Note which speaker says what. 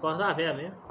Speaker 1: Esse da véia mesmo.